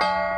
Yan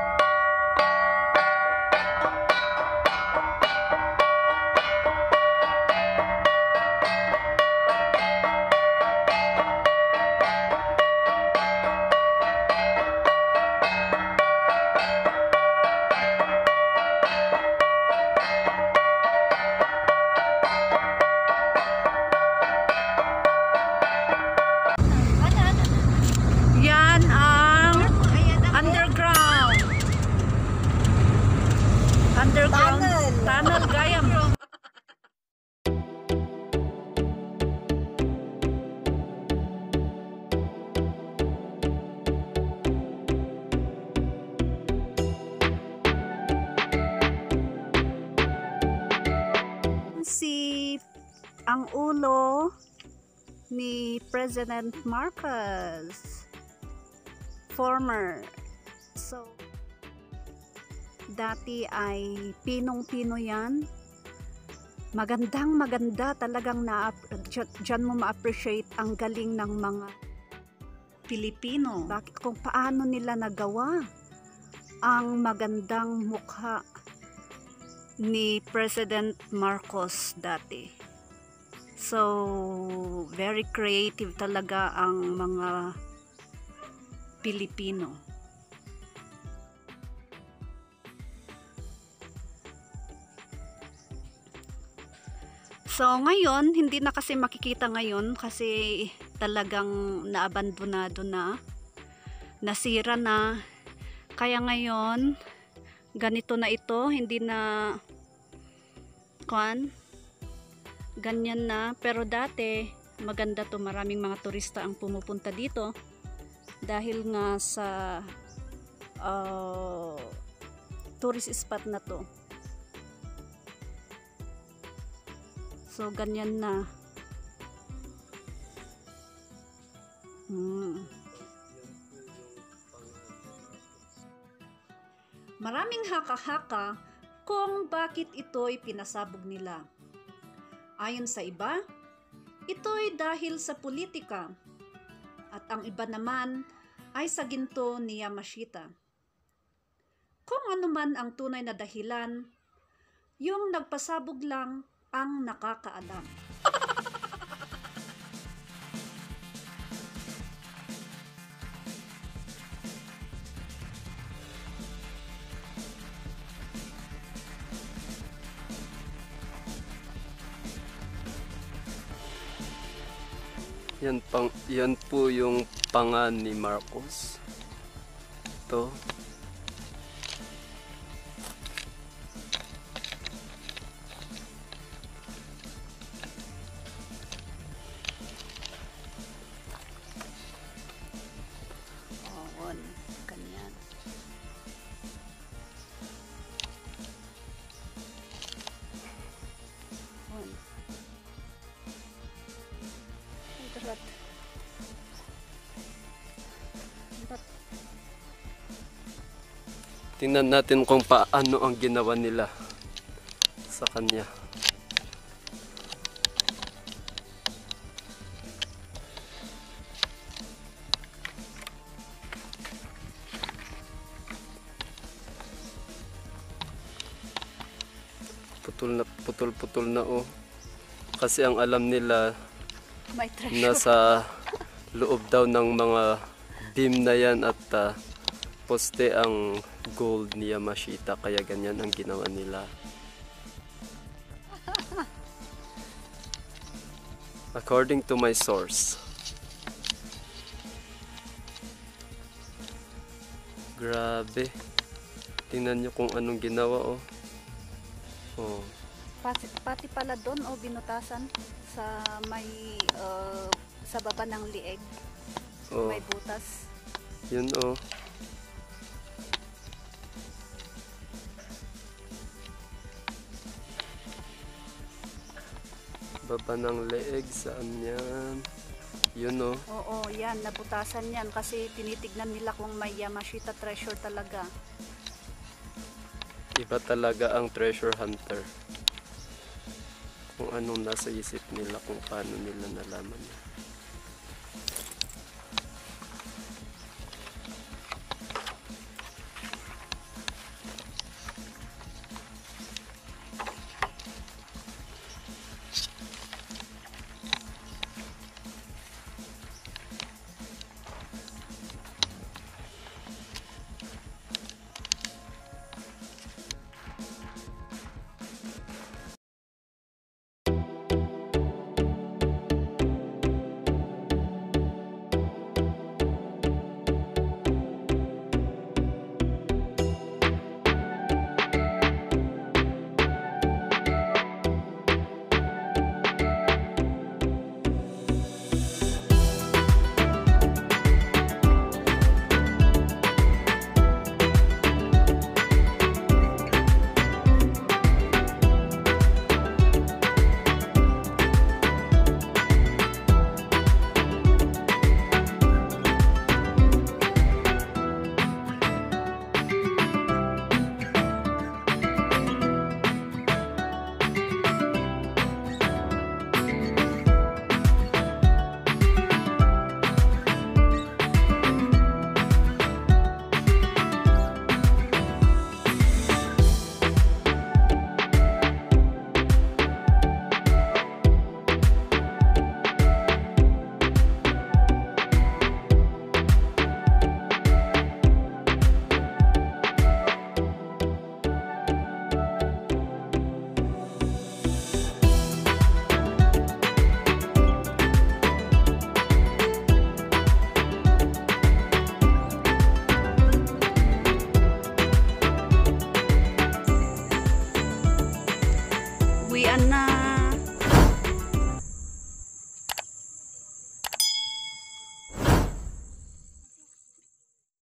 ang ulo ni President Marcos former. So dati ay pinong-pino yan. Magandang maganda talagang na dyan mo ma-appreciate ang galing ng mga Pilipino. Bakit kung paano nila nagawa ang magandang mukha ni President Marcos dati so very creative talaga ang mga Pilipino. So ngayon, hindi na kasi makikita ngayon kasi talagang naabandonado na. Nasira na. Kaya ngayon, ganito na ito, hindi na kwan ganyan na. Pero dati maganda to. Maraming mga turista ang pumupunta dito. Dahil nga sa uh, tourist spot na to. So ganyan na. Hmm. maraming haka-haka kung bakit ito'y pinasabog nila ayon sa iba ito'y dahil sa politika at ang iba naman ay sa ginto ni Yamashita. Kung ano man ang tunay na dahilan, yung nagpasabog lang ang nakakaalam. Yan, pang, yan po yung pangan ni Marcos. Ito. Tingnan natin kung paano ang ginawa nila sa kanya. Putol na putol putol na oh. Kasi ang alam nila nasa loob daw ng mga beam na yan at ah, poste ang gold ni Yamashita kaya ganyan ang ginawa nila. According to my source. Grabe. Tingnan nyo kung anong ginawa oh. Oh. Pati, pati pala doon o binutasan sa may uh, sa baba ng lieg. Oh. May butas. Yun oh. Baba ng leeg, saan yan? Yun oh. Oo, yan, nabutasan yan kasi tinitignan nila kung may Yamashita treasure talaga. Iba talaga ang treasure hunter. Kung anong nasa isip nila, kung paano nila nalaman. yan. banana.